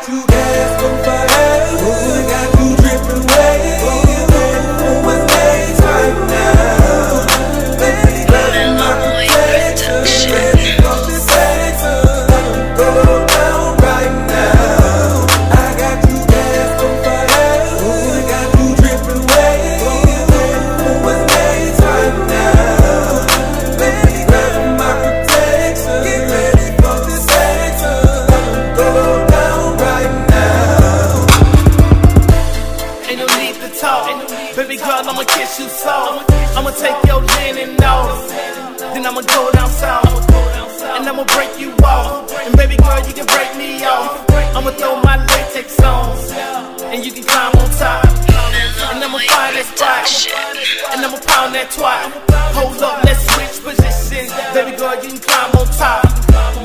got you gasping for I'ma kiss you soft. I'ma take your linen off. Then I'ma go down south. And I'ma break you off. And baby girl, you can break me off. I'ma throw my latex on. And you can climb on top. And I'ma find that spot. And I'ma pound that twat. Hold up, let's switch positions. Baby girl, you can climb on top.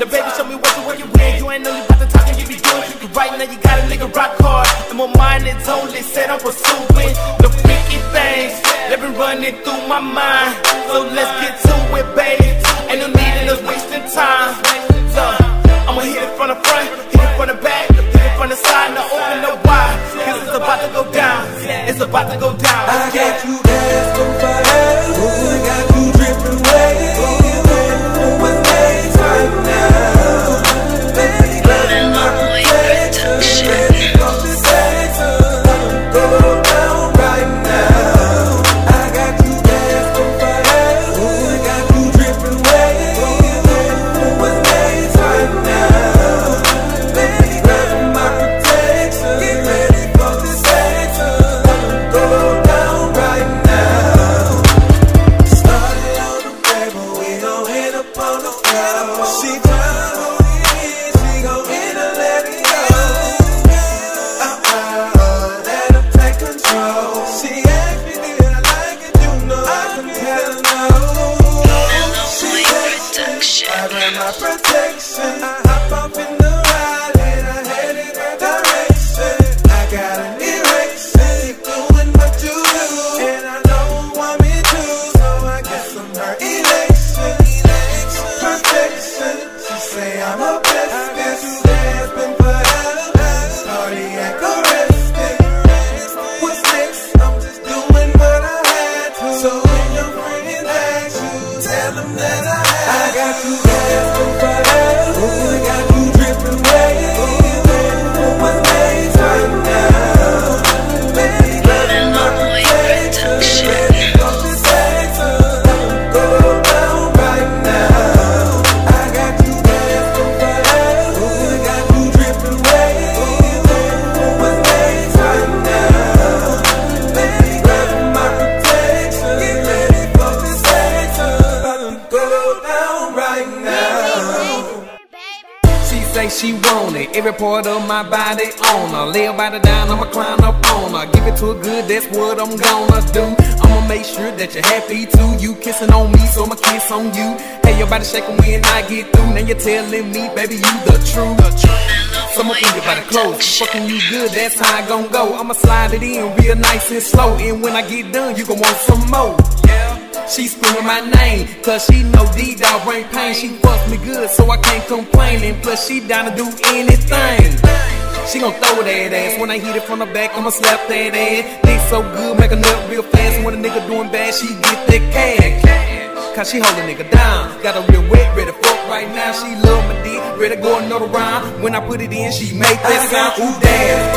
Now baby, show me what you what you with. You ain't only about to talk and you be. Cause right now you got a nigga rock hard. My mind is only set on pursuing the freaky things that been running through my mind. So let's get to it, baby. Ain't no need in us wasting time. Look, I'ma hit it from the front, hit it from the back, hit it from the side, now open the wide. Cause it's about to go down. It's about to go down. I got you gasping said I grab she want it, every part of my body on her. Lay her body down, I'ma climb up on her. Give it to her good, that's what I'm gonna do. I'ma make sure that you're happy too. You kissing on me, so I'ma kiss on you. Hey, your body shaking when I get through. Now you're telling me, baby, you the truth. So I'ma think about it close. Fucking you good, that's how I gon' go. I'ma slide it in real nice and slow. And when I get done, you gon' want some more. She screaming my name, cause she know D-Dogg bring pain. She fucks me good, so I can't complain. And plus, she down to do anything. She gon' throw that ass. When I hit it from the back, I'ma slap that ass. Dick so good, make a nut real fast. When a nigga doing bad, she get that cash. Cause she hold a nigga down. Got a real wet, ready to fuck right now. She love my dick, ready to go another round. When I put it in, she make that sound. Ooh, damn.